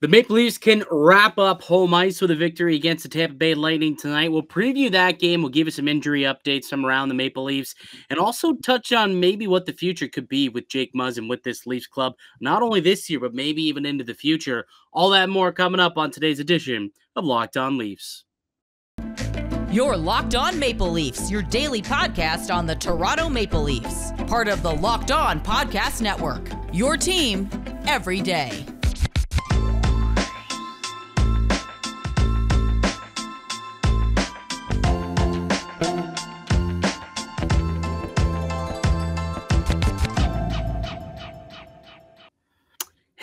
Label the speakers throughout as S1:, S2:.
S1: The Maple Leafs can wrap up home ice with a victory against the Tampa Bay Lightning tonight. We'll preview that game. We'll give you some injury updates from around the Maple Leafs and also touch on maybe what the future could be with Jake Muzzin with this Leafs club, not only this year, but maybe even into the future. All that more coming up on today's edition of Locked On Leafs.
S2: You're Locked On Maple Leafs, your daily podcast on the Toronto Maple Leafs, part of the Locked On Podcast Network. Your team every day.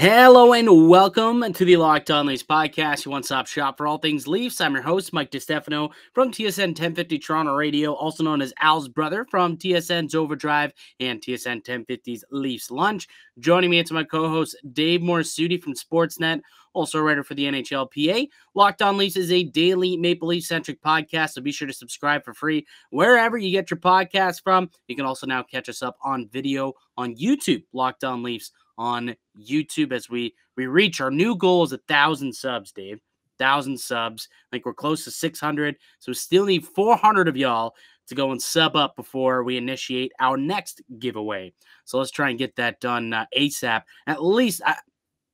S1: Hello and welcome to the Locked On Leafs podcast, your one-stop shop for all things Leafs. I'm your host, Mike DiStefano from TSN 1050 Toronto Radio, also known as Al's brother from TSN's Overdrive and TSN 1050's Leafs Lunch. Joining me, it's my co-host Dave Morassutti from Sportsnet, also a writer for the NHLPA. Locked On Leafs is a daily Maple Leaf-centric podcast, so be sure to subscribe for free wherever you get your podcast from. You can also now catch us up on video on YouTube, Locked On Leafs on YouTube as we we reach our new goal is a thousand subs, Dave. Thousand subs. I think we're close to 600, so we still need 400 of y'all to go and sub up before we initiate our next giveaway. So let's try and get that done uh, ASAP. At least, I,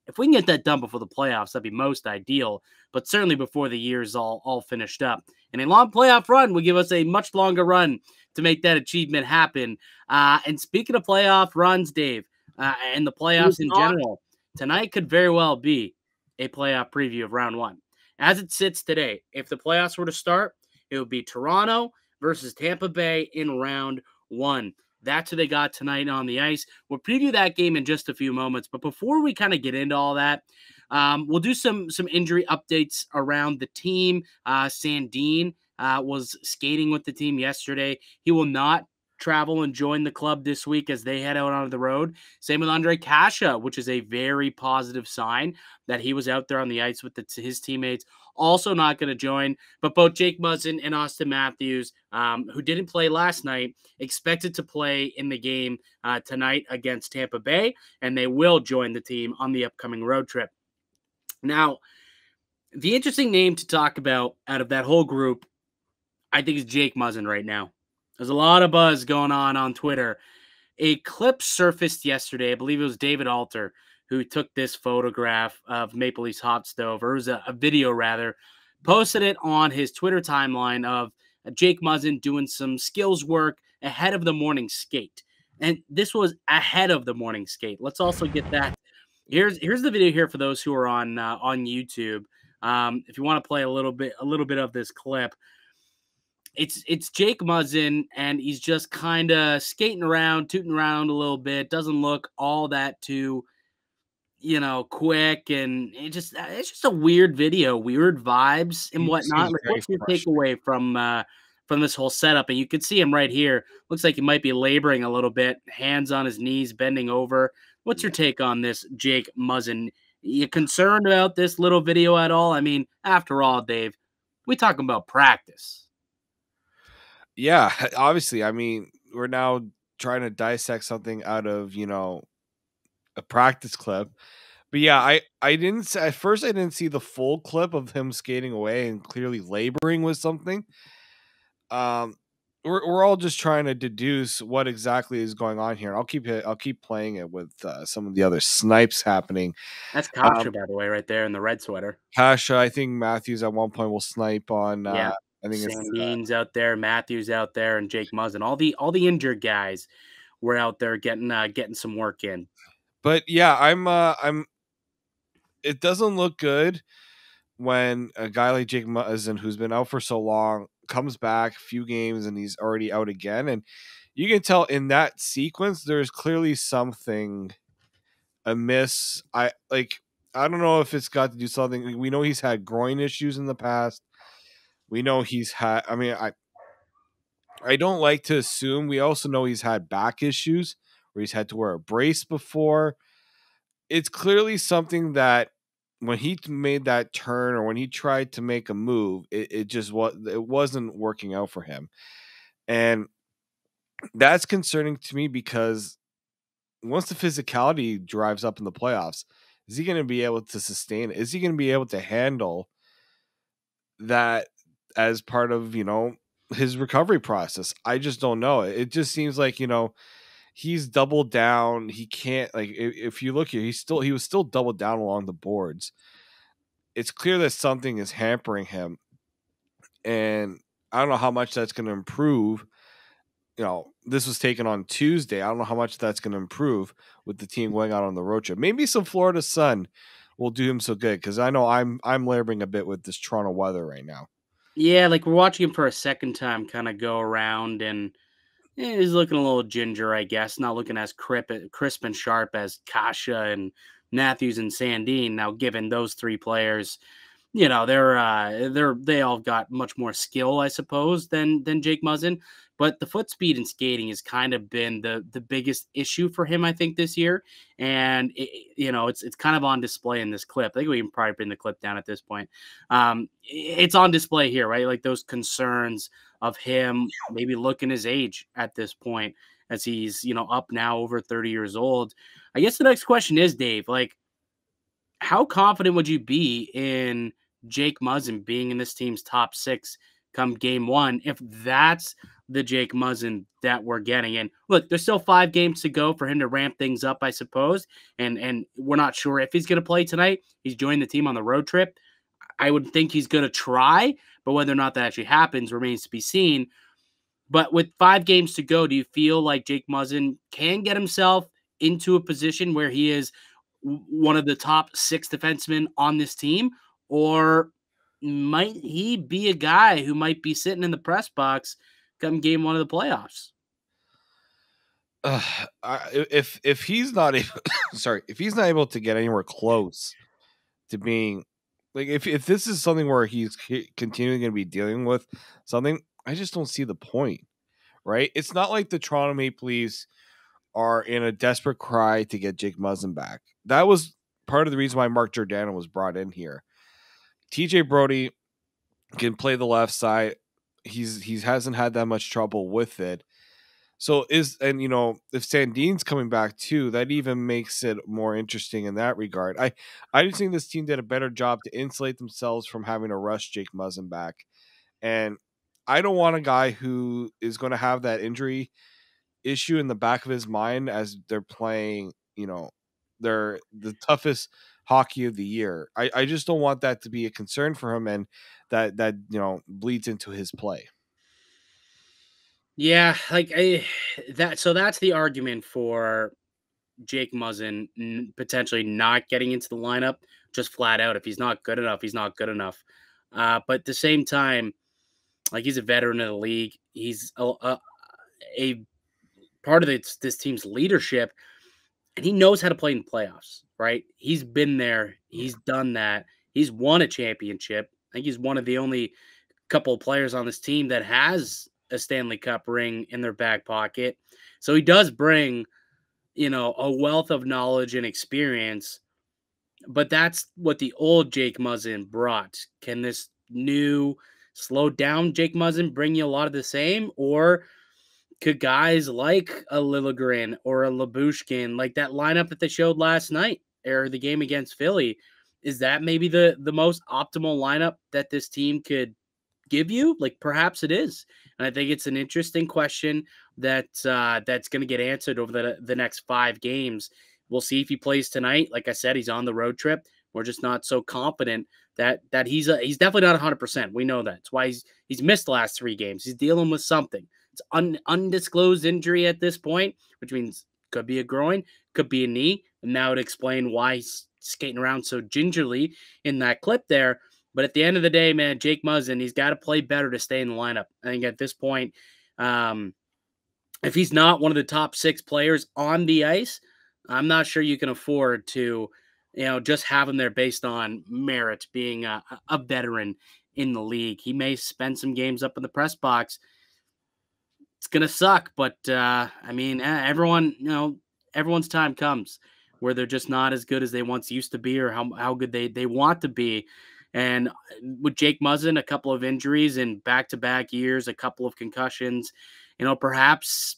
S1: if we can get that done before the playoffs, that'd be most ideal. But certainly before the year's all all finished up. And a long playoff run would give us a much longer run to make that achievement happen. Uh, and speaking of playoff runs, Dave, uh, and the playoffs in general. Tonight could very well be a playoff preview of round one. As it sits today, if the playoffs were to start, it would be Toronto versus Tampa Bay in round one. That's who they got tonight on the ice. We'll preview that game in just a few moments. But before we kind of get into all that, um, we'll do some some injury updates around the team. Uh, Sandin uh, was skating with the team yesterday. He will not travel and join the club this week as they head out on the road. Same with Ondrej Kase, which is a very positive sign that he was out there on the ice with the, his teammates. Also not going to join, but both Jake Muzzin and Auston Matthews, um, who didn't play last night, expected to play in the game uh, tonight against Tampa Bay, and they will join the team on the upcoming road trip. Now, the interesting name to talk about out of that whole group, I think, is Jake Muzzin right now. There's a lot of buzz going on on Twitter. A clip surfaced yesterday. I believe it was David Alter who took this photograph of Maple Leafs hot stove, or it was a, a video rather, posted it on his Twitter timeline of Jake Muzzin doing some skills work ahead of the morning skate. And this was ahead of the morning skate. Let's also get that. Here's here's the video here for those who are on uh, on YouTube. Um, if you want to play a little bit a little bit of this clip, it's it's Jake Muzzin, and he's just kind of skating around, tooting around a little bit. Doesn't look all that too, you know, quick, and it just uh, it's just a weird video, weird vibes and whatnot. Like, what's your takeaway from uh, from this whole setup? And you can see him right here. Looks like he might be laboring a little bit, hands on his knees, bending over. What's your take on this, Jake Muzzin? You concerned about this little video at all? I mean, after all, Dave, we talking about practice
S3: yeah, obviously. I mean, we're now trying to dissect something out of you know a practice clip. But yeah, I I didn't at first I didn't see the full clip of him skating away and clearly laboring with something. Um, we're we're all just trying to deduce what exactly is going on here. I'll keep it. I'll keep playing it with uh, some of the other snipes happening.
S1: That's Kase, um, by the way, right there in the red sweater.
S3: Kase, I think Matthews at one point will snipe on uh, yeah. I think
S1: Sandin's out there, Matthews out there, and Jake Muzzin. All the all the injured guys were out there getting uh, getting some work in.
S3: But yeah, I'm uh, I'm. It doesn't look good when a guy like Jake Muzzin, who's been out for so long, comes back a few games and he's already out again, and you can tell in that sequence there's clearly something amiss. I like. I don't know if it's got to do something. We know he's had groin issues in the past. We know he's had. I mean, I I don't like to assume. We also know he's had back issues where he's had to wear a brace before. It's clearly something that when he made that turn or when he tried to make a move, it, it just was it wasn't working out for him. And that's concerning to me because once the physicality drives up in the playoffs, Is he going to be able to sustain? Is he going to be able to handle that as part of, you know, his recovery process? I just don't know. It just seems like, you know, he's doubled down. He can't like if you look here, he's still he was still doubled down along the boards. It's clear that something is hampering him. And I don't know how much that's going to improve. You know, this was taken on Tuesday. I don't know how much that's going to improve with the team going out on the road trip. Maybe some Florida sun will do him so good because I know I'm I'm laboring a bit with this Toronto weather right now.
S1: Yeah, like we're watching him for a second time, kind of go around, and eh, he's looking a little ginger, I guess. Not looking as crisp, crisp and sharp as Kase and Matthews and Sandin. Now, given those three players, you know they're uh, they're they all got much more skill, I suppose, than than Jake Muzzin. But the foot speed and skating has kind of been the the biggest issue for him, I think, this year. And it, you know, it's it's kind of on display in this clip. I think we can probably bring the clip down at this point. Um, it's on display here, right? Like those concerns of him maybe looking his age at this point, as he's you know up now over thirty years old. I guess the next question is, Dave, like, how confident would you be in Jake Muzzin being in this team's top six come game one if that's the Jake Muzzin that we're getting. And look, there's still five games to go for him to ramp things up, I suppose. And and we're not sure if he's going to play tonight. He's joined the team on the road trip. I would think he's going to try, but whether or not that actually happens remains to be seen. But with five games to go, do you feel like Jake Muzzin can get himself into a position where he is one of the top six defensemen on this team? Or might he be a guy who might be sitting in the press box come game one of the playoffs.
S3: Uh, if if he's not able, sorry, if he's not able to get anywhere close to being like if if this is something where he's continuing going to be dealing with something, I just don't see the point. Right? It's not like the Toronto Maple Leafs are in a desperate cry to get Jake Muzzin back. That was part of the reason why Mark Giordano was brought in here. TJ Brodie can play the left side he's he hasn't had that much trouble with it. So is and you know if Sandin's coming back too, that even makes it more interesting in that regard. I I just think this team did a better job to insulate themselves from having to rush Jake Muzzin back, and I don't want a guy who is going to have that injury issue in the back of his mind as they're playing. You know, they're the toughest hockey of the year. I I just don't want that to be a concern for him, and that that you know bleeds into his play.
S1: Yeah, like I, that. So that's the argument for Jake Muzzin potentially not getting into the lineup, just flat out. If he's not good enough, he's not good enough. Uh, but at the same time, like he's a veteran of the league, he's a, a, a part of this, this team's leadership, and he knows how to play in the playoffs. Right? He's been there. He's done that. He's won a championship. I think he's one of the only couple of players on this team that has a Stanley Cup ring in their back pocket. So he does bring, you know, a wealth of knowledge and experience. But that's what the old Jake Muzzin brought. Can this new, slow down Jake Muzzin bring you a lot of the same? Or could guys like a Liljegren or a Lyubushkin, like that lineup that they showed last night or the game against Philly, is that maybe the the most optimal lineup that this team could give you? Like perhaps it is. And I think it's an interesting question that uh, that's going to get answered over the the next five games. We'll see if he plays tonight. Like I said, he's on the road trip. We're just not so confident that that he's a, he's definitely not 100. percent We know that. Why he's he's missed the last three games. He's dealing with something. Un, undisclosed injury at this point, which means could be a groin, could be a knee, and that would explain why he's skating around so gingerly in that clip there. But at the end of the day, man, Jake Muzzin, he's got to play better to stay in the lineup. I think at this point, um, if he's not one of the top six players on the ice, I'm not sure you can afford to, you know, just have him there based on merit, being a, a veteran in the league. He may spend some games up in the press box. It's gonna suck, but uh, I mean, eh, everyone, you know, everyone's time comes where they're just not as good as they once used to be or how, how good they, they want to be. And uh, with Jake Muzzin, a couple of injuries in back to back years, a couple of concussions, you know, perhaps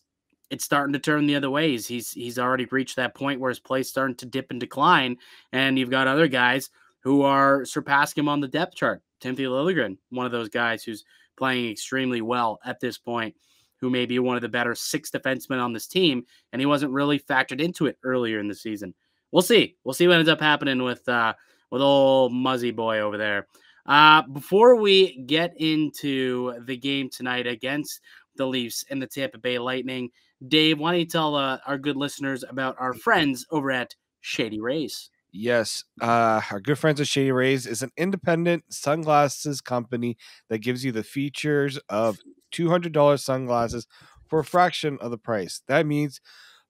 S1: it's starting to turn the other ways. He's he's already reached that point where his play's starting to dip and decline, and you've got other guys who are surpassing him on the depth chart. Timothy Liljegren, one of those guys who's playing extremely well at this point, who may be one of the better six defensemen on this team, and he wasn't really factored into it earlier in the season. We'll see. We'll see what ends up happening with uh, with old Muzzy boy over there. Uh, before we get into the game tonight against the Leafs and the Tampa Bay Lightning, Dave, why don't you tell uh, our good listeners about our friends over at Shady Rays?
S3: Yes, uh, our good friends at Shady Rays is an independent sunglasses company that gives you the features of $200 sunglasses for a fraction of the price. That means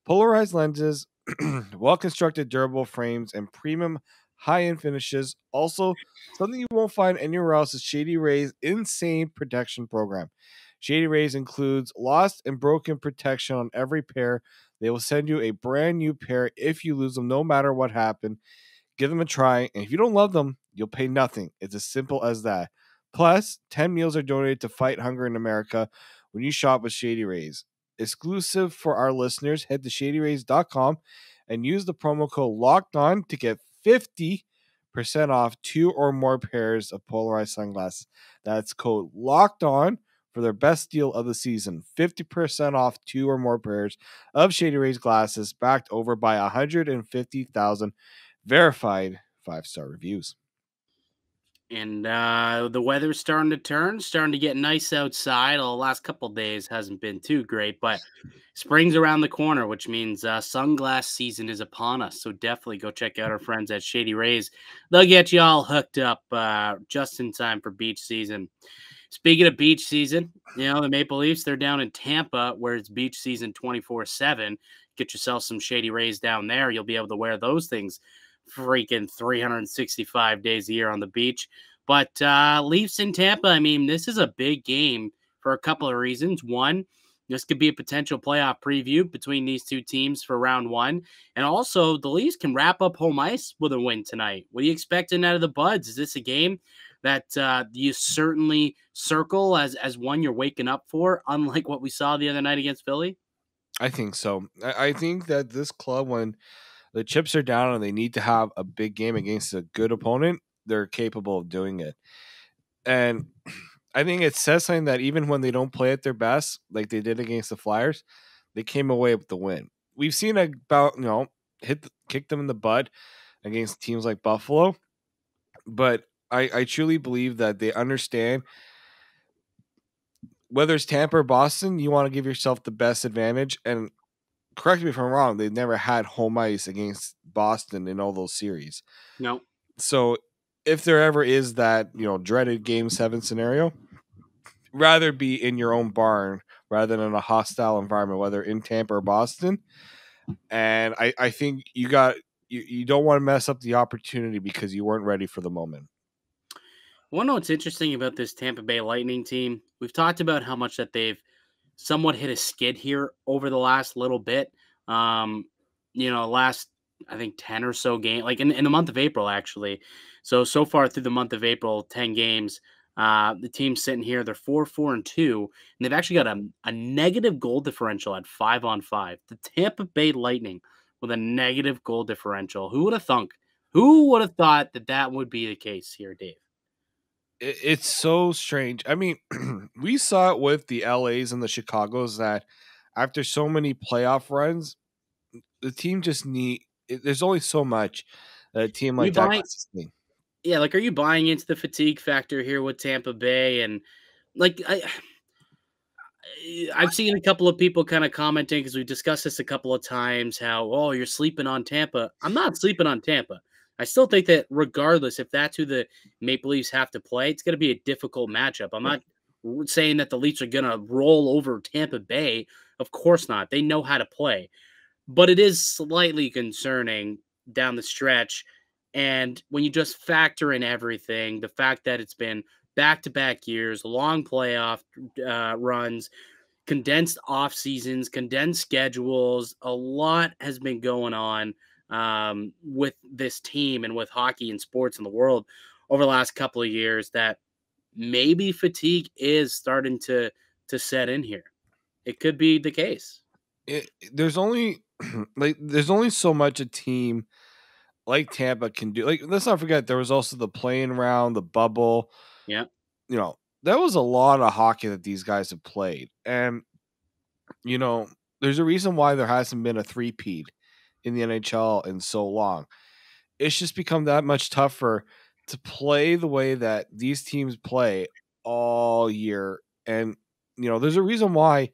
S3: polarized lenses, well constructed durable frames, and premium high end finishes. Also, something you won't find anywhere else is Shady Rays' insane protection program. Shady Rays includes lost and broken protection on every pair. They will send you a brand new pair if you lose them, no matter what happened. Give them a try, and if you don't love them, you'll pay nothing. It's as simple as that. Plus, 10 meals are donated to fight hunger in America when you shop with Shady Rays. Exclusive for our listeners, head to shadyrays.com and use the promo code locked on to get 50% off two or more pairs of polarized sunglasses. That's code locked on for their best deal of the season 50% off two or more pairs of Shady Rays glasses, backed over by 150,000 verified five star reviews.
S1: And uh, the weather's starting to turn, starting to get nice outside. the last couple days hasn't been too great, but spring's around the corner, which means uh, sunglass season is upon us. So definitely go check out our friends at Shady Rays. They'll get you all hooked up uh, just in time for beach season. Speaking of beach season, you know, the Maple Leafs, they're down in Tampa where it's beach season 24 7. Get yourself some Shady Rays down there. You'll be able to wear those things freaking 365 days a year on the beach. But uh, Leafs in Tampa, I mean, this is a big game for a couple of reasons. One, this could be a potential playoff preview between these two teams for round one. And also, the Leafs can wrap up home ice with a win tonight. What are you expecting out of the Buds? Is this a game that uh, you certainly circle as, as one you're waking up for, unlike what we saw the other night against Philly?
S3: I think so. I, I think that this club, when the chips are down and they need to have a big game mm-hmm. against a good opponent, they're capable of doing it. And I think it says something that even when they don't play at their best, like they did against the Flyers, they came away with the win. We've seen about you know hit kick them in the butt against teams like Buffalo, but I, I truly believe that they understand whether it's Tampa or Boston, you want to give yourself the best advantage. And correct me if I'm wrong, they've never had home ice against Boston in all those series.
S1: No.
S3: So if there ever is that, you know, dreaded game seven scenario, rather be in your own barn rather than in a hostile environment, whether in Tampa or Boston. And I, I think you got you, you don't want to mess up the opportunity because you weren't ready for the moment.
S1: To know what's interesting about this Tampa Bay Lightning team. We've talked about how much that they've somewhat hit a skid here over the last little bit. Um, you know, last I think 10 or so game, like in, in the month of April, actually. So, so far through the month of April, 10 games. Uh, the team's sitting here, they're four, four, and two, and they've actually got a, a negative goal differential at five on five. The Tampa Bay Lightning with a negative goal differential. Who would have thunk? Who would have thought that that would be the case here, Dave?
S3: It's so strange. I mean, we saw it with the LAs and the Chicago's that after so many playoff runs, the team just need. There's only so much a team like that. Buying,
S1: yeah, like are you buying into the fatigue factor here with Tampa Bay and like I I've seen a couple of people kind of commenting because we've discussed this a couple of times how oh you're sleeping on Tampa. I'm not sleeping on Tampa. I still think that regardless if that's who the Maple Leafs have to play, it's going to be a difficult matchup. I'm not saying that the Leafs are going to roll over Tampa Bay. Of course not. They know how to play. But it is slightly concerning down the stretch and when you just factor in everything, the fact that it's been back to back years, long playoff uh, runs, condensed off seasons, condensed schedules, a lot has been going on um, with this team and with hockey and sports in the world over the last couple of years that maybe fatigue is starting to to set in here. It could be the case.
S3: it, there's only like there's only so much a team like Tampa can do. Like let's not forget there was also the playing round, the bubble.
S1: Yeah.
S3: You know, that was a lot of hockey that these guys have played. And you know, there's a reason why there hasn't been a three-peat in the NHL in so long. It's just become that much tougher to play the way that these teams play all year. And you know, there's a reason why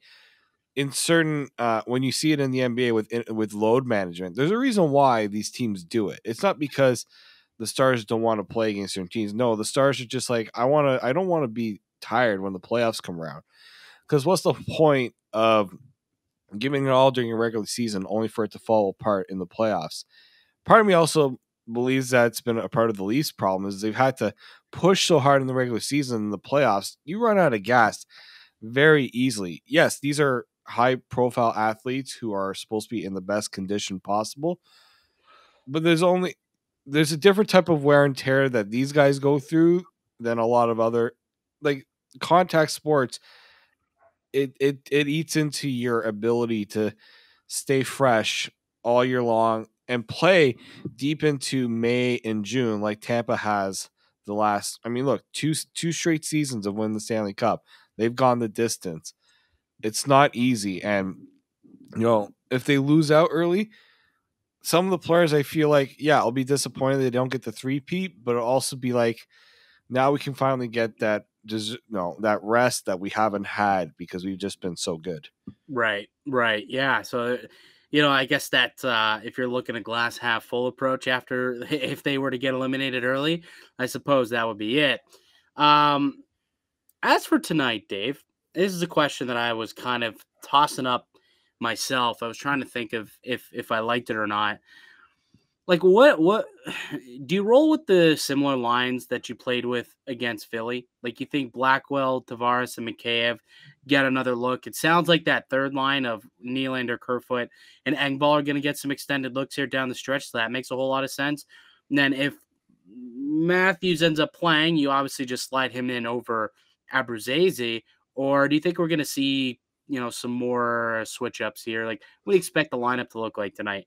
S3: in certain uh, when you see it in the NBA with with load management, there's a reason why these teams do it. It's not because the stars don't want to play against certain teams. No, the stars are just like I want to. I don't want to be tired when the playoffs come around. Because what's the point of giving it all during a regular season only for it to fall apart in the playoffs? Part of me also believes that's been a part of the Leafs' problem is they've had to push so hard in the regular season in the playoffs. You run out of gas very easily. Yes, these are high profile athletes who are supposed to be in the best condition possible. But there's only there's a different type of wear and tear that these guys go through than a lot of other like contact sports. It it it eats into your ability to stay fresh all year long and play deep into May and June like Tampa has the last I mean look, two two straight seasons of winning the Stanley Cup. They've gone the distance it's not easy. And, you know, if they lose out early, some of the players I feel like, yeah, I'll be disappointed they don't get the three peat, but it'll also be like, now we can finally get that just no that rest that we haven't had because we've just been so good.
S1: Right, right, yeah. So, you know, I guess that uh, if you're looking a glass half full approach after if they were to get eliminated early, I suppose that would be it. Um, as for tonight, Dave, this is a question that I was kind of tossing up myself. I was trying to think of if if I liked it or not. Like what what do you roll with the similar lines that you played with against Philly? Like you think Blackwell, Tavares, and Mikheyev get another look? It sounds like that third line of Nylander, Kerfoot, and Engvall are going to get some extended looks here down the stretch. So that makes a whole lot of sense. And then if Matthews ends up playing, you obviously just slide him in over Abruzzese or do you think we're going to see, you know, some more switch ups here? Like, what do you expect the lineup to look like tonight?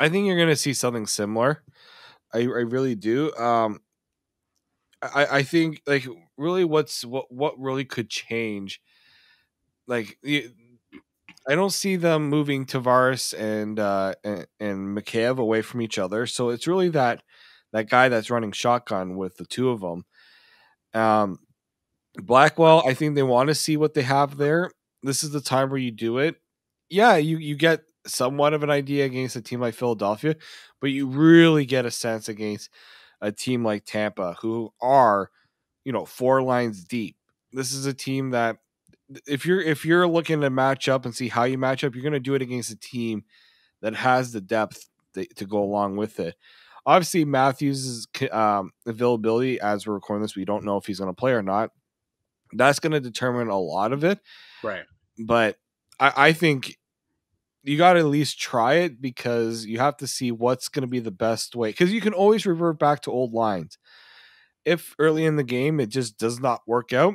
S3: I think you're going to see something similar. I, I really do. Um, I, I think like really what's what what really could change like I don't see them moving Tavares and uh and, and Mikheyev away from each other. So it's really that that guy that's running shotgun with the two of them. Um Blackwell, I think they want to see what they have there. This is the time where you do it. Yeah, you you get somewhat of an idea against a team like Philadelphia, but you really get a sense against a team like Tampa, who are, you know, four lines deep. This is a team that if you're if you're looking to match up and see how you match up, you're going to do it against a team that has the depth to go along with it. Obviously, Matthews' um, availability as we're recording this, we don't know if he's going to play or not that's going to determine a lot of it.
S1: Right.
S3: But I, I think you got to at least try it because you have to see what's going to be the best way. Because you can always revert back to old lines. If early in the game it just does not work out,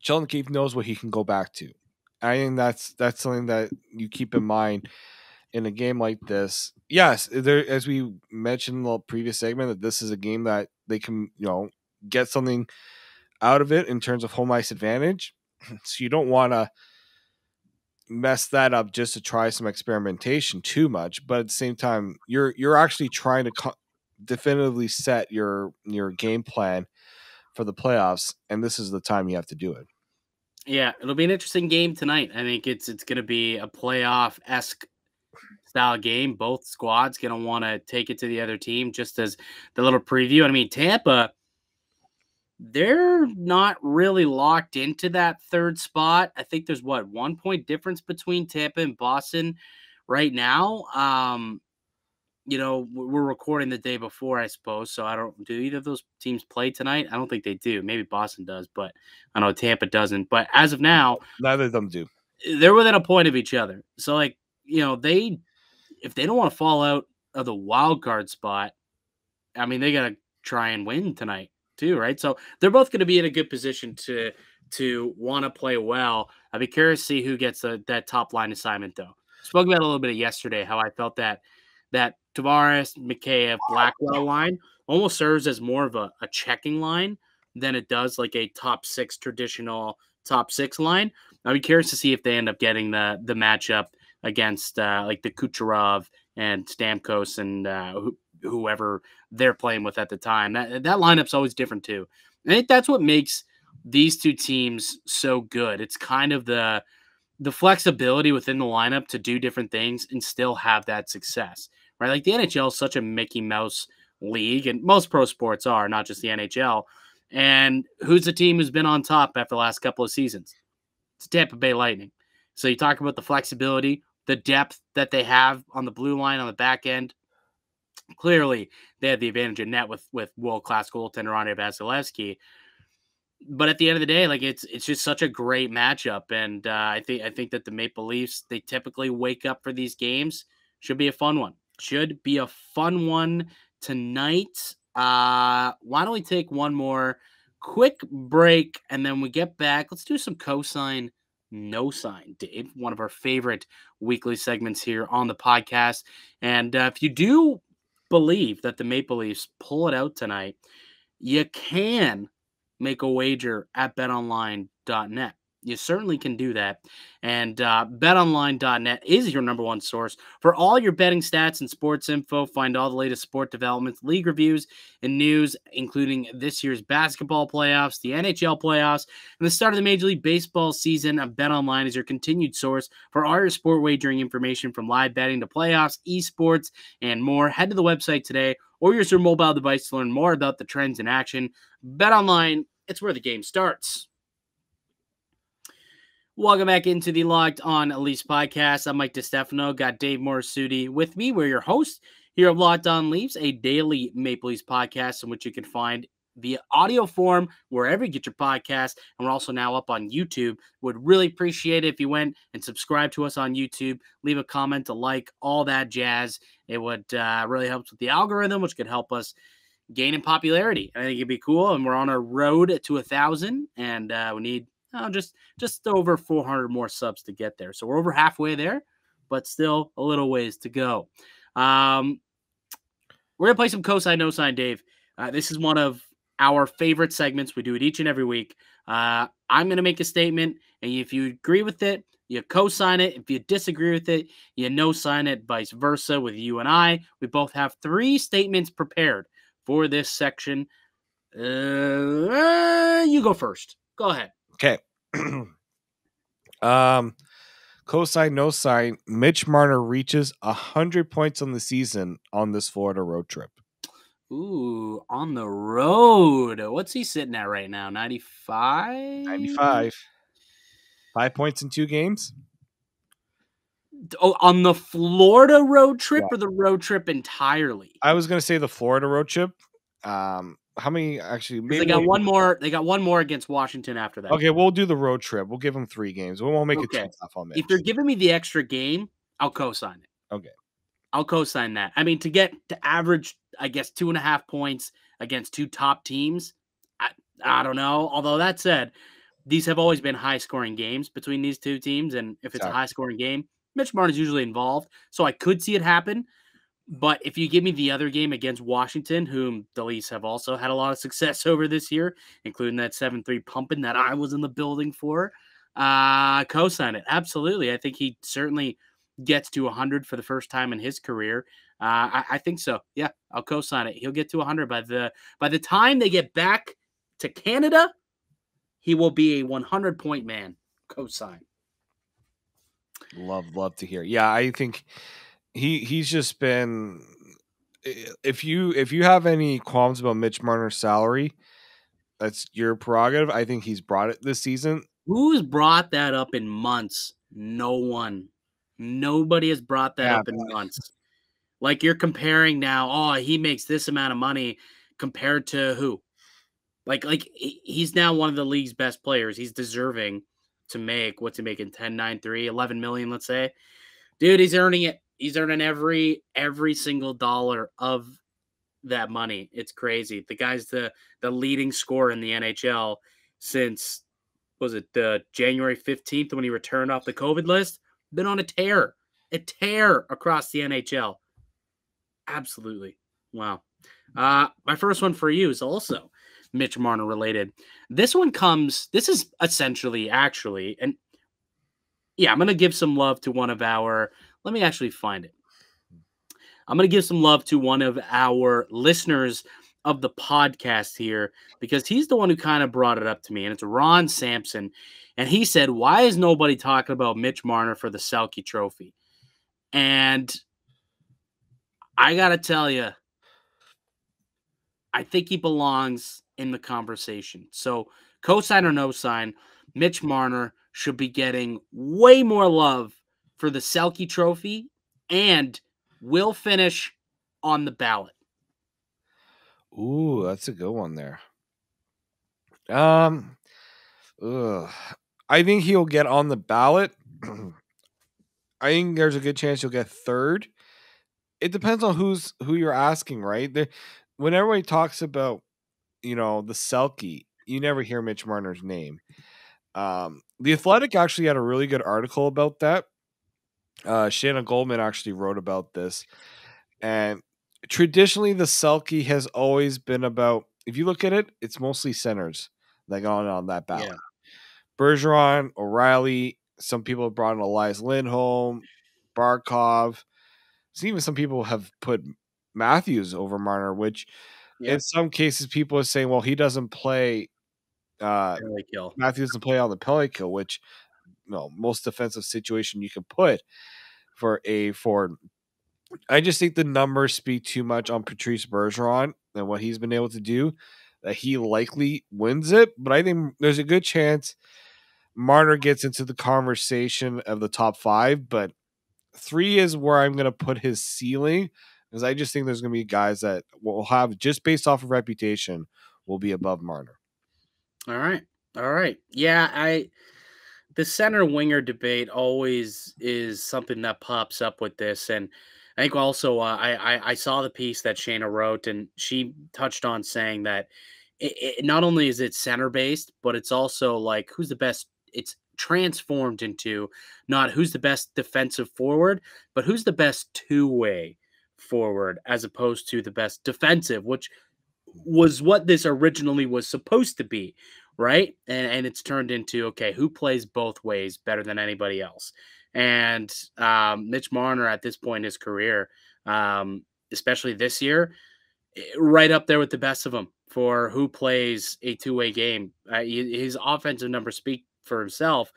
S3: Sheldon Keefe knows what he can go back to. I think that's that's something that you keep in mind in a game like this. Yes, there as we mentioned in the previous segment that this is a game that they can you know get something out of it in terms of home ice advantage. So you don't want to mess that up just to try some experimentation too much. But at the same time, you're you're actually trying to co- definitively set your your game plan for the playoffs, and this is the time you have to do it.
S1: Yeah, it'll be an interesting game tonight. I think it's it's going to be a playoff esque style game. Both squads going to want to take it to the other team. Just as the little preview. I mean, Tampa they're not really locked into that third spot. I think there's what one point difference between Tampa and Boston right now. Um, you know, we're recording the day before, I suppose. So I don't do either of those teams play tonight. I don't think they do. Maybe Boston does, but I know Tampa doesn't. But as of now,
S3: neither of them do.
S1: They're within a point of each other. So like, you know, they if they don't want to fall out of the wild card spot, I mean, they got to try and win tonight too, right? So they're both going to be in a good position to to want to play well. I'd be curious to see who gets a, that top line assignment though. spoke about a little bit yesterday how I felt that that Tavares, Mikheyev, Blackwell line almost serves as more of a, a checking line than it does like a top six traditional top six line. I'd be curious to see if they end up getting the the matchup against uh, like the Kucherov and Stamkos and uh, whoever they're playing with at the time. That that lineup's always different too. I think that's what makes these two teams so good. It's kind of the the flexibility within the lineup to do different things and still have that success. Right? Like the NHL is such a Mickey Mouse league, and most pro sports are, not just the NHL. And who's the team who's been on top after the last couple of seasons? It's Tampa Bay Lightning. So you talk about the flexibility, the depth that they have on the blue line on the back end. Clearly, they have the advantage in net with with world class goaltender Andrei Vasilevskiy. But at the end of the day, like it's it's just such a great matchup, and uh, I think I think that the Maple Leafs they typically wake up for these games. Should be a fun one. Should be a fun one tonight. Uh, why don't we take one more quick break and then we get back? Let's do some co-sign no sign, Dave, one of our favorite weekly segments here on the podcast. And uh, if you do believe that the Maple Leafs pull it out tonight, you can make a wager at betonline.net you certainly can do that. And uh, betonline.net is your number one source for all your betting stats and sports info. Find all the latest sport developments, league reviews, and news, including this year's basketball playoffs, the NHL playoffs, and the start of the Major League Baseball season. BetOnline is your continued source for all your sport wagering information from live betting to playoffs, esports, and more. Head to the website today or use your mobile device to learn more about the trends in action. BetOnline, it's where the game starts. Welcome back into the Locked On Leafs podcast. I'm Mike DiStefano. Got Dave Morassutti with me. We're your hosts here of Locked On Leafs, a daily Maple Leafs podcast in which you can find via audio form wherever you get your podcast. And we're also now up on YouTube. Would really appreciate it if you went and subscribe to us on YouTube, leave a comment, a like, all that jazz. It would uh, really help with the algorithm, which could help us gain in popularity. I think it'd be cool. And we're on a road to a thousand, and uh, we need oh, just just over 400 more subs to get there. So we're over halfway there, but still a little ways to go. Um, we're gonna play some co-sign no sign, Dave. Uh, this is one of our favorite segments. We do it each and every week. Uh, I'm gonna make a statement, and if you agree with it, you co-sign it. If you disagree with it, you no sign it. Vice versa with you and I. We both have three statements prepared for this section. Uh, you go first. Go ahead.
S3: Okay. um, co-sign, no sign. Mitch Marner reaches hundred points on the season on this Florida road trip.
S1: Ooh, on the road. What's he sitting at right now? 95?
S3: 95. Five points in two games.
S1: Oh, on the Florida road trip yeah. or the road trip entirely?
S3: I was going to say the Florida road trip. Um, how many actually?
S1: Maybe they got we'll, one more. They got one more against Washington after that.
S3: Okay, we'll do the road trip. We'll give them three games. We won't make okay. it tough on
S1: If they're giving me the extra game, I'll co-sign it.
S3: Okay,
S1: I'll co-sign that. I mean, to get to average, I guess two and a half points against two top teams. I I don't know. Although that said, these have always been high-scoring games between these two teams, and if it's a high-scoring game, Mitch Marner is usually involved, so I could see it happen. But if you give me the other game against Washington, whom the Leafs have also had a lot of success over this year, including that 7 3 pumping that I was in the building for, uh, co sign it. Absolutely. I think he certainly gets to 100 for the first time in his career. Uh, I, I, think so. Yeah, I'll co sign it. He'll get to 100 by the by the time they get back to Canada. He will be a 100 point man. Co sign.
S3: Love, love to hear. Yeah, I think he he's just been eh, if you if you have any qualms about Mitch Marner's salary, that's your prerogative. I think he's brought it this season.
S1: Who's brought that up in months? No one. Nobody has brought that yeah, up in months. Like you're comparing now, oh, he makes this amount of money compared to who? Like like he's now one of the league's best players. He's deserving to make what's he making 10 9 3 11 million let's say. Dude, he's earning it he's earning every every single dollar of that money. It's crazy. The guy's the the leading scorer in the NHL since was it uh, January 15th when he returned off the COVID list? Been on a tear. a tear across the NHL. Absolutely. Wow. Uh, my first one for you is also Mitch Marner related. This one comes, this is essentially actually, and yeah, I'm going to give some love to one of our, let me actually find it. I'm going to give some love to one of our listeners of the podcast here because he's the one who kind of brought it up to me, and it's Ron Sampson. And he said, Why is nobody talking about Mitch Marner for the Selke trophy? And I got to tell you, I think he belongs in the conversation. So, cosign or no sign, Mitch Marner should be getting way more love for the Selke trophy and will finish on the ballot.
S3: Ooh, that's a good one there. Um, ugh. I think he'll get on the ballot. I think there's a good chance he'll get third. It depends on who's who you're asking, right? There, when everybody talks about, you know, the Selke, you never hear Mitch Marner's name. Um, the Athletic actually had a really good article about that. Uh, Shayna Goldman actually wrote about this, and traditionally the Selke has always been about. If you look at it, it's mostly centers that got on that ballot. Yeah. Bergeron, O'Reilly. Some people have brought in Elias Lindholm, Barkov. So even some people have put Matthews over Marner, which yeah. in some cases people are saying, well, he doesn't play. Uh, kill. Matthews doesn't play on the penalty kill, which know, most defensive situation you can put for a forward. I just think the numbers speak too much on Patrice Bergeron and what he's been able to do. That he likely wins it, but I think there's a good chance Marner gets into the conversation of the top five. But three is where I'm going to put his ceiling because I just think there's going to be guys that will have just based off of reputation will be above Marner.
S1: All right, all right, yeah. I the center winger debate always is something that pops up with this, and I think also uh, I, I, I saw the piece that Shayna wrote, and she touched on saying that it, it, not only is it center based, but it's also like who's the best. It's transformed into not who's the best defensive forward, but who's the best two way forward as opposed to the best defensive, which was what this originally was supposed to be, right? And and it's turned into okay, who plays both ways better than anybody else? And um, Mitch Marner at this point in his career, um, especially this year, eh, right up there with the best of them for who plays a two way game. Uh, his offensive numbers speak for himself,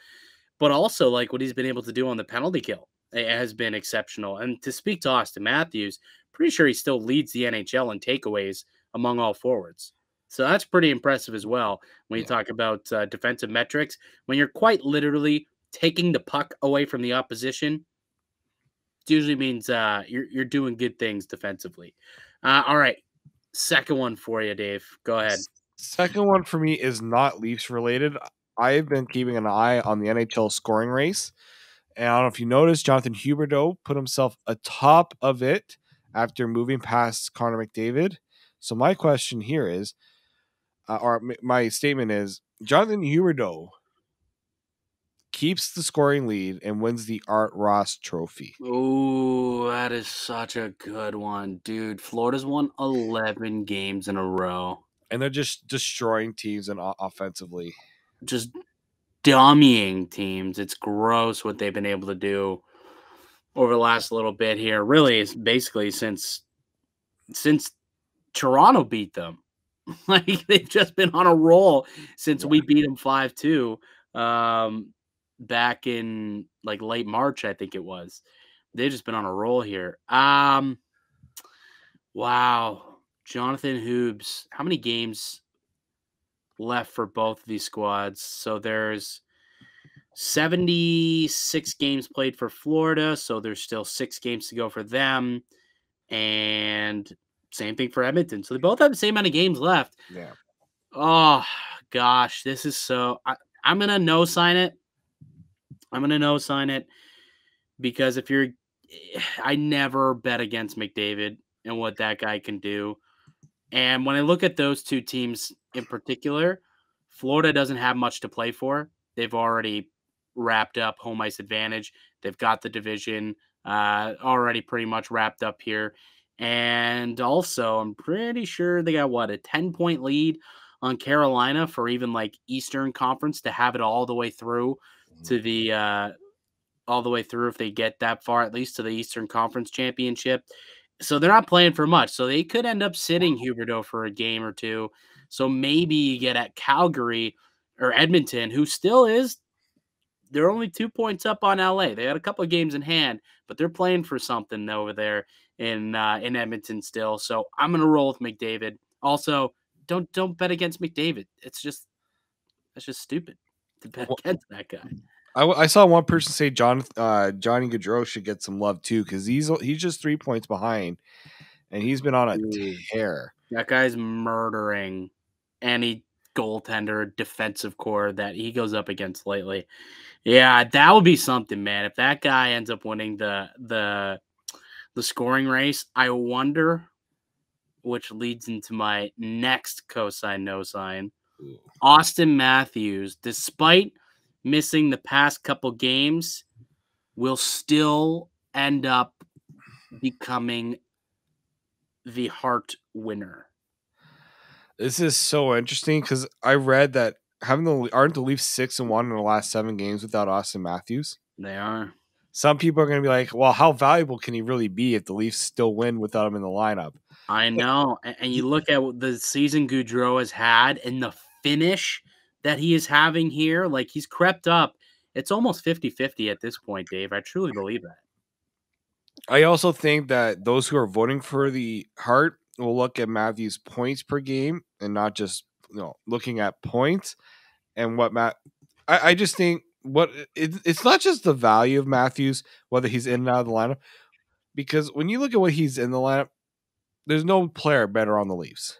S1: but also like what he's been able to do on the penalty kill has been exceptional. And to speak to Auston Matthews, pretty sure he still leads the NHL in takeaways among all forwards. So that's pretty impressive as well when you yeah. talk about uh, defensive metrics. When you're quite literally taking the puck away from the opposition, it usually means uh, you're, you're doing good things defensively. Uh, all right. Second one for you, Dave. Go ahead.
S3: Second one for me is not Leafs related. I've been keeping an eye on the NHL scoring race. And I don't know if you noticed, Jonathan Huberdeau put himself atop of it after moving past Connor McDavid. So my question here is, uh, or my statement is, Jonathan Huberdeau keeps the scoring lead and wins the Art Ross Trophy.
S1: Oh, that is such a good one, dude. Florida's won eleven games in a row,
S3: and they're just destroying teams and offensively.
S1: Just dummying teams. It's gross what they've been able to do over the last little bit here. Really, it's basically since since Toronto beat them. like they've just been on a roll since yeah. we beat them five two um, back in like late March, I think it was. They've just been on a roll here. Um, wow, Jonathan Hoobs. How many games left for both of these squads. So there's 76 games played for Florida. So there's still six games to go for them. And same thing for Edmonton. So they both have the same amount of games left.
S3: Yeah.
S1: Oh, gosh. This is so. I, I'm going to no sign it. I'm going to no sign it because if you're. I never bet against McDavid and what that guy can do. And when I look at those two teams in particular, Florida doesn't have much to play for. They've already wrapped up home ice advantage. They've got the division uh, already pretty much wrapped up here. And also, I'm pretty sure they got what a 10 point lead on Carolina for even like Eastern Conference to have it all the way through to the uh, all the way through if they get that far, at least to the Eastern Conference Championship. So they're not playing for much. So they could end up sitting Huberdeau for a game or two. So maybe you get at Calgary or Edmonton, who still is. They're only two points up on LA. They had a couple of games in hand, but they're playing for something over there in uh, in Edmonton still. So I'm gonna roll with McDavid. Also, don't don't bet against McDavid. It's just that's just stupid to bet well, against that guy.
S3: I, I saw one person say John uh, Johnny Gaudreau should get some love too because he's he's just three points behind, and he's been on a Dude, tear.
S1: That guy's murdering any goaltender defensive corps that he goes up against lately. Yeah, that would be something, man. If that guy ends up winning the the the scoring race, I wonder which leads into my next co-sign no sign. Auston Matthews, despite missing the past couple games, will still end up becoming the Hart winner.
S3: This is so interesting because I read that having the aren't the Leafs six and one in the last seven games without Auston Matthews.
S1: They are.
S3: Some people are going to be like, "Well, how valuable can he really be if the Leafs still win without him in the lineup?"
S1: I know, and you look at the season Gaudreau has had and the finish that he is having here, like he's crept up. It's almost 50-50 at this point, Dave. I truly believe that.
S3: I also think that those who are voting for the Hart will look at Matthews' points per game and not just you know looking at points and what Matt. I, I just think what it, it's not just the value of Matthews whether he's in and out of the lineup because when you look at what he's in the lineup, there's no player better on the Leafs.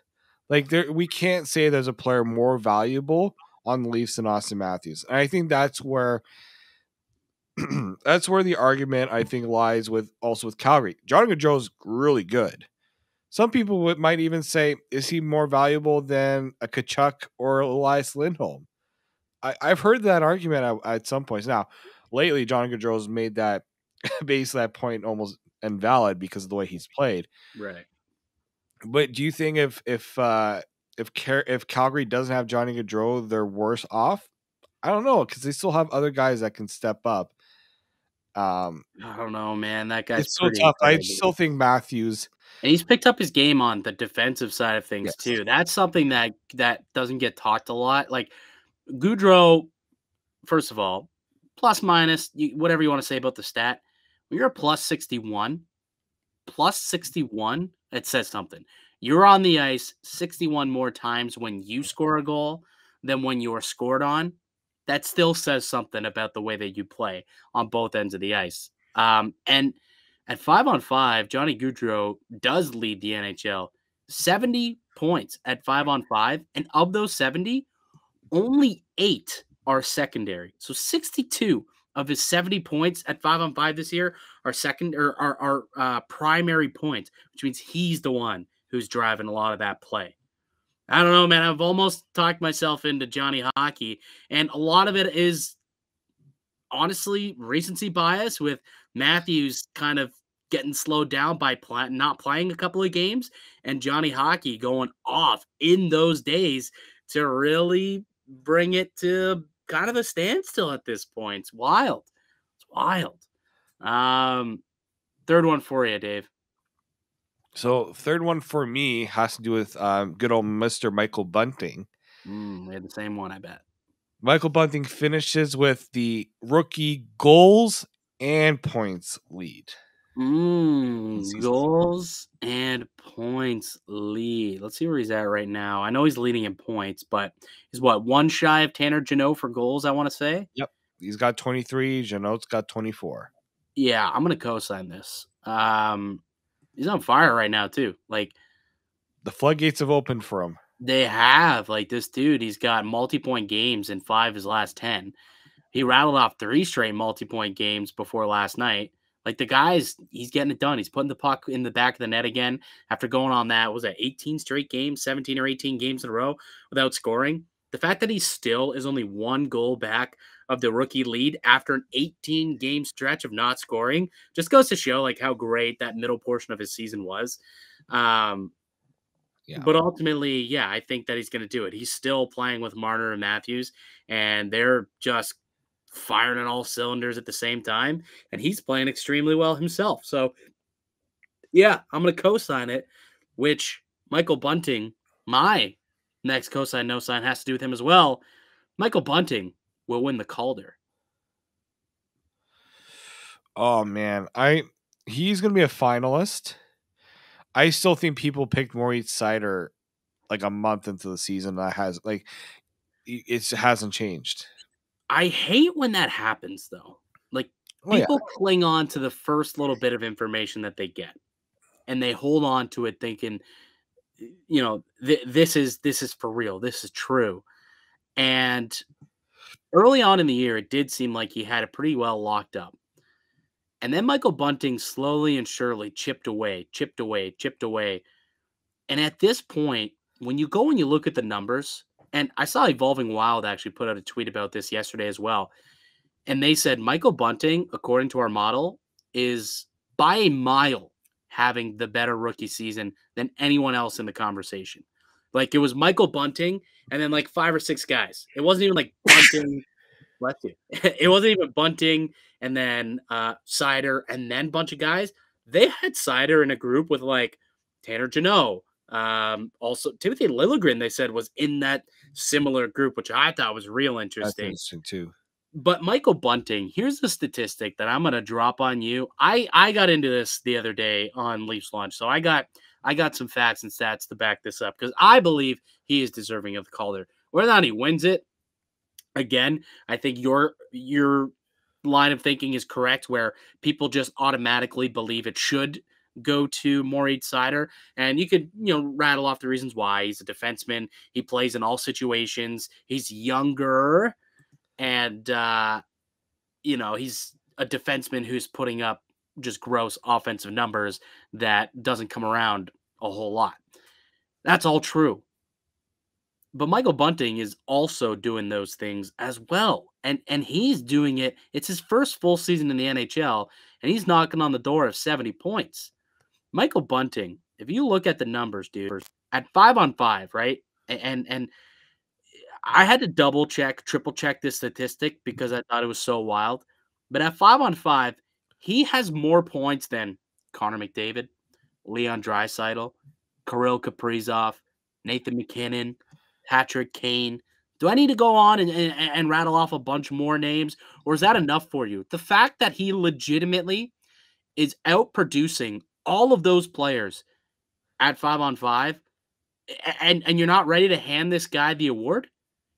S3: Like there, we can't say there's a player more valuable on the Leafs than Auston Matthews. And I think that's where that's where the argument I think lies with also with Calgary. John is really good. Some people would, might even say, is he more valuable than a Tkachuk or Elias Lindholm? I, have heard that argument at, at, some points. Now, lately, John Gaudreau's made that basically that point almost invalid because of the way he's played.
S1: Right.
S3: But do you think if if uh, if Car- if Calgary doesn't have Johnny Gaudreau, they're worse off? I don't know because they still have other guys that can step up.
S1: Um, I don't know, man. That guy's
S3: so tough. I still think Matthews,
S1: and he's picked up his game on the defensive side of things yes. too. That's something that that doesn't get talked a lot. Like Gaudreau, first of all, plus minus whatever you want to say about the stat. When you're a plus sixty one, plus sixty one, it says something. You're on the ice 61 more times when you score a goal than when you are scored on. That still says something about the way that you play on both ends of the ice. Um, and at five on five, Johnny Gaudreau does lead the NHL 70 points at five on five. And of those 70, only eight are secondary. So 62 of his 70 points at five on five this year are second or are, are uh, primary points, which means he's the one who's driving a lot of that play. I don't know, man. I've almost talked myself into Johnny Hockey, and a lot of it is honestly recency bias with Matthews kind of getting slowed down by play, not playing a couple of games, and Johnny Hockey going off in those days to really bring it to kind of a standstill at this point. It's wild. It's wild. Um, third one for you, Dave.
S3: So third one for me has to do with um, good old Mister Michael Bunting.
S1: Mm, we had the same one, I bet.
S3: Michael Bunting finishes with the rookie goals and points lead.
S1: Mm, goals and points lead. Let's see where he's at right now. I know he's leading in points, but he's what one shy of Tanner Jeannot for goals. I want to say.
S3: Yep, he's got twenty three. Jeannot's got twenty four.
S1: Yeah, I'm gonna co-sign this. Um, he's on fire right now too. Like
S3: the floodgates have opened for him.
S1: They have. Like this dude, he's got multi-point games in five of his last ten. He rattled off three straight multi-point games before last night. Like the guys, he's getting it done. He's putting the puck in the back of the net again after going on that was that 18 straight games, 17 or 18 games in a row without scoring. the fact that he still is only one goal back of the rookie lead after an 18 game stretch of not scoring just goes to show like how great that middle portion of his season was. Um, yeah. But ultimately, yeah, I think that he's going to do it. He's still playing with Marner and Matthews, and they're just firing on all cylinders at the same time. And he's playing extremely well himself. So, yeah, I'm going to co sign it, which Michael Bunting, my next co-sign no sign has to do with him as well. Michael Bunting will win the Calder.
S3: Oh man, I he's gonna be a finalist. I still think people picked Moritz Seider like a month into the season. That has like it hasn't changed.
S1: I hate when that happens though. Like people oh, yeah. cling on to the first little bit of information that they get, and they hold on to it thinking you know th- this is this is for real this is true and early on in the year it did seem like he had it pretty well locked up and then michael bunting slowly and surely chipped away chipped away chipped away and at this point when you go and you look at the numbers and i saw evolving wild actually put out a tweet about this yesterday as well and they said michael bunting according to our model is by a mile having the better rookie season than anyone else in the conversation. Like it was Michael Bunting and then like five or six guys. It wasn't even like Bunting. bless you. It wasn't even Bunting and then uh Seider and then bunch of guys. They had Seider in a group with like Tanner Jeannot. Um, also Timothy Liljegren, they said, was in that similar group, which I thought was real interesting.
S3: That's interesting too.
S1: But Michael Bunting, here's the statistic that I'm going to drop on you. I I got into this the other day on Leafs Lunch, so I got I got some facts and stats to back this up because I believe he is deserving of the Calder. Whether or not he wins it, again, I think your your line of thinking is correct, where people just automatically believe it should go to Moritz Seider. And you could, you know, rattle off the reasons why. He's a defenseman. He plays in all situations. He's younger and uh, you know he's a defenseman who's putting up just gross offensive numbers that doesn't come around a whole lot. That's all true. But Michael Bunting is also doing those things as well. And and he's doing it. It's his first full season in the NHL and he's knocking on the door of 70 points. Michael Bunting, if you look at the numbers, dude, at 5 on 5, right? And and I had to double check, triple check this statistic because I thought it was so wild. But at five on five, he has more points than Connor McDavid, Leon Draisaitl, Kirill Kaprizov, Nathan MacKinnon, Patrick Kane. Do I need to go on and, and, and, rattle off a bunch more names, or is that enough for you? The fact that he legitimately is out producing all of those players at five on five, and, and you're not ready to hand this guy the award,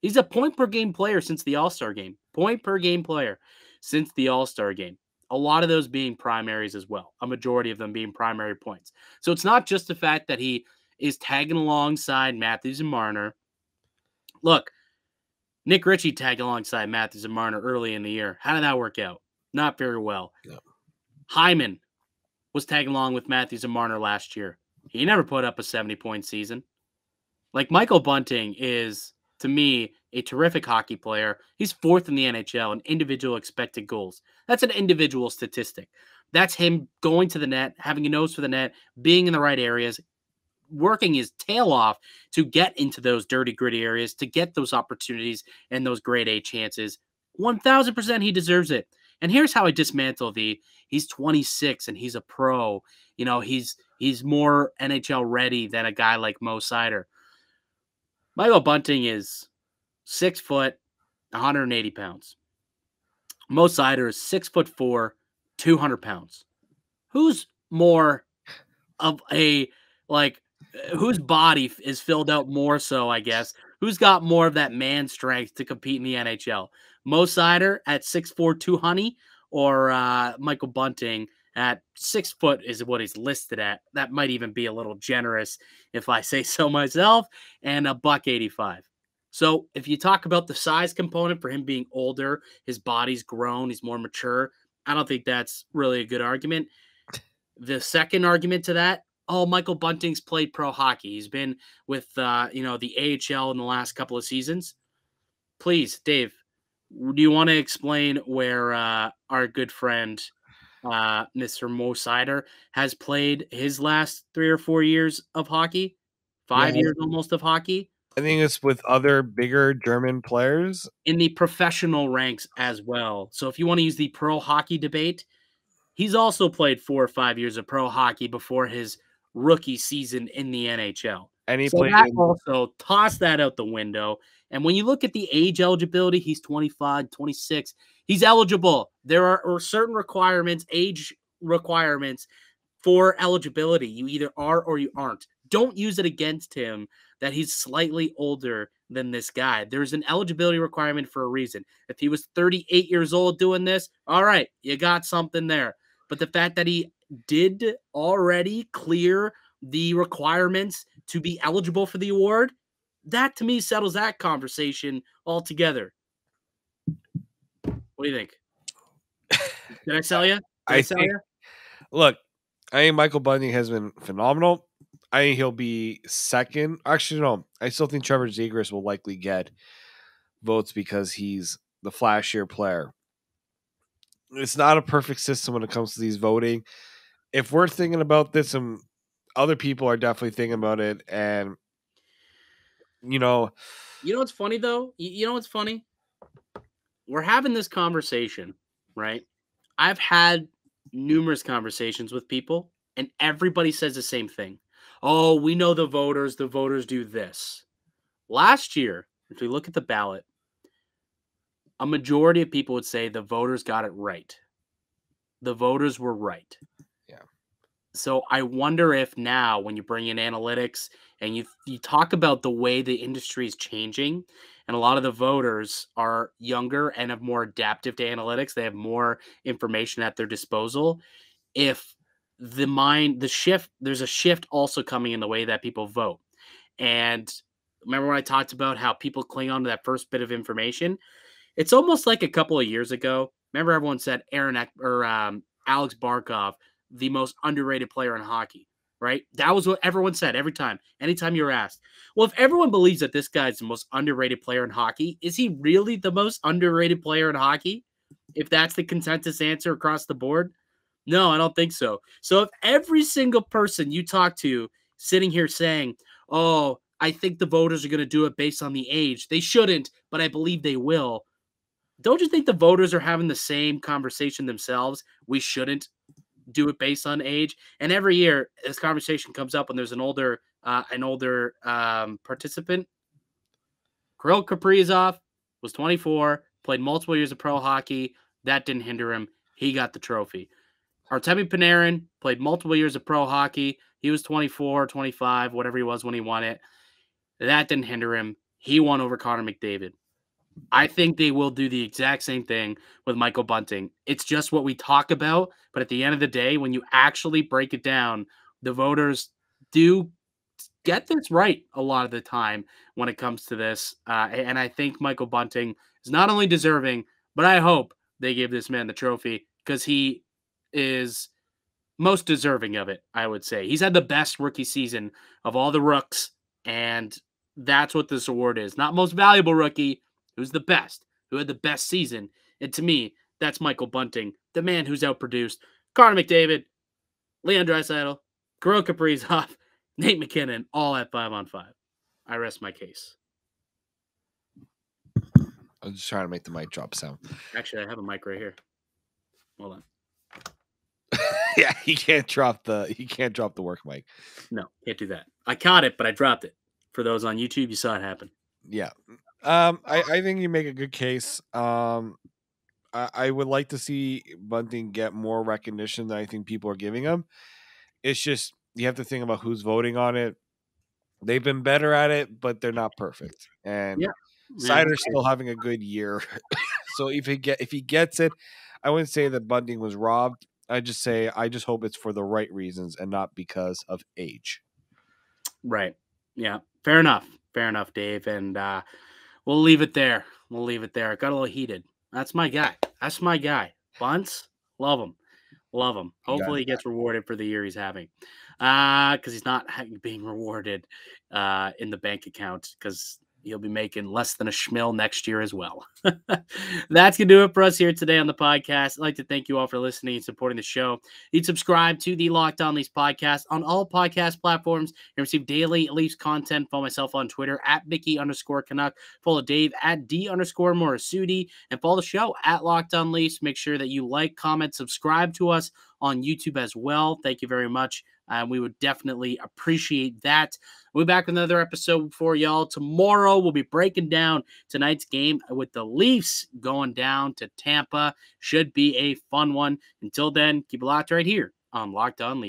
S1: He's a point per game player since the All Star game. Point per game player since the All Star game. A lot of those being primaries as well, a majority of them being primary points. So it's not just the fact that he is tagging alongside Matthews and Marner. Look, Nick Ritchie tagged alongside Matthews and Marner early in the year. How did that work out? Not very well. Yeah. Hyman was tagging along with Matthews and Marner last year. He never put up a 70 point season. Like Michael Bunting is to me, a terrific hockey player. He's fourth in the NHL in individual expected goals. That's an individual statistic. That's him going to the net, having a nose for the net, being in the right areas, working his tail off to get into those dirty, gritty areas, to get those opportunities and those grade A chances. 1000% he deserves it. And here's how I dismantle the he's 26 and he's a pro. You know, he's he's more NHL ready than a guy like Mo Seider. Michael Bunting is six foot, 180 pounds. Mo Seider is six foot four, 200 pounds. Who's more of a like uh, whose body is filled out more so, I guess? Who's got more of that man strength to compete in the NHL? Mo Seider at 6'4, 200 or uh, Michael Bunting at six foot is what he's listed at. That might even be a little generous if I say so myself, and a buck 85. So if you talk about the size component for him being older, his body's grown, he's more mature. I don't think that's really a good argument. The second argument to that, oh, Michael Bunting's played pro hockey. He's been with uh, you know the AHL in the last couple of seasons. please, Dave, do you want to explain where uh, our good friend, uh, Mr. Mo Seider, has played his last three or four years of hockey? Five
S3: Yeah.
S1: years almost of hockey
S3: I think it's with other bigger German players.
S1: in the professional ranks as well. So if you want to use the pro hockey debate, he's also played four or five years of pro hockey before his rookie season in the NHL.
S3: And he
S1: So
S3: played
S1: that
S3: in-
S1: also toss that out the window. And when you look at the age eligibility, he's 25, 26. He's eligible. There are, certain requirements, age requirements for eligibility. You either are or you aren't. Don't use it against him that he's slightly older than this guy. There's an eligibility requirement for a reason. If he was 38 years old doing this, all right, you got something there. But the fact that he did already clear the requirements to be eligible for the award, that to me settles that conversation altogether. What do you think? Did I sell you? Did I,
S3: I
S1: sell
S3: think-
S1: you?
S3: Look, I think Michael Bunting has been phenomenal. I think he'll be second. Actually, no, I still think Trevor Zegras will likely get votes because he's the flashier player. It's not a perfect system when it comes to these voting. If we're thinking about this, and other people are definitely thinking about it, and you know,
S1: You know what's funny though? You, know what's funny? We're having this conversation, right? I've had numerous conversations with people, and everybody says the same thing. Oh, we know the voters, the voters do this. Last year, if we look at the ballot, a majority of people would say the voters got it right. The voters were right. So I wonder if now, when you bring in analytics and you you talk about the way the industry is changing, and a lot of the voters are younger and have more adaptive to analytics, they have more information at their disposal. If the mind, the shift, there's a shift also coming in the way that people vote. And remember when I talked about how people cling on to that first bit of information? It's almost like a couple of years ago. Remember, everyone said Aaron or um, Alex Barkov, the most underrated player in hockey, right? That was what everyone said every time, anytime you were asked. Well, if everyone believes that this guy's the most underrated player in hockey, is he really the most underrated player in hockey? If that's the consensus answer across the board? No, I don't think so. So if every single person you talk to sitting here saying, oh, I think the voters are going to do it based on the age, they shouldn't, but I believe they will. Don't you think the voters are having the same conversation themselves? We shouldn't do it based on age. And every year, this conversation comes up when there's an older, uh, an older um, participant. Kirill Kaprizov was 24, played multiple years of pro hockey. That didn't hinder him. He got the trophy. Artemi Panarin played multiple years of pro hockey. He was 24, 25, whatever he was when he won it. That didn't hinder him. He won over Connor McDavid. I think they will do the exact same thing with Michael Bunting. It's just what we talk about, but at the end of the day, when you actually break it down, the voters do get this right a lot of the time when it comes to this. Uh, and I think Michael Bunting is not only deserving, but I hope they give this man the trophy because he is most deserving of it, I would say. He's had the best rookie season of all the rooks, and that's what this award is. Not most valuable rookie, who's the best, who had the best season. And to me, that's Michael Bunting, the man who's outproduced Connor McDavid, Leon Draisaitl, Kirill Kaprizov, Nate MacKinnon, all at five on five. I rest my case.
S3: I'm just trying to make the mic drop sound.
S1: Actually, I have a mic right here. Hold on.
S3: yeah, he can't drop the he can't drop the work mic.
S1: No, can't do that. I caught it, but I dropped it. For those on YouTube, you saw it happen.
S3: Yeah. Um, I, I think you make a good case. Um, I, I would like to see Bunting get more recognition than I think people are giving him. It's just you have to think about who's voting on it. They've been better at it, but they're not perfect. And
S1: Yeah.
S3: Seider's still having a good year. so if he get if he gets it, I wouldn't say that Bunting was robbed. I just say I just hope it's for the right reasons and not because of age.
S1: Right. Yeah. Fair enough. Fair enough, Dave. And uh, we'll leave it there. We'll leave it there. It got a little heated. That's my guy. That's my guy. Bunts, love him. Love him. Hopefully, he gets rewarded for the year he's having. Uh, because he's not being rewarded uh in the bank account because he'll be making less than a schmill next year as well. That's going to do it for us here today on the podcast. I'd like to thank you all for listening and supporting the show. You'd subscribe to the Locked On Leafs podcast on all podcast platforms and receive daily Leafs content. Follow myself on Twitter at Mickey underscore Canuck. Follow Dave at D underscore Morassutti and follow the show at Locked On Leafs. Make sure that you like, comment, subscribe to us on YouTube as well. Thank you very much. Uh, we would definitely appreciate that. We'll be back with another episode for y'all. Tomorrow, we'll be breaking down tonight's game with the Leafs going down to Tampa. Should be a fun one. Until then, keep it locked right here on Locked On Leafs.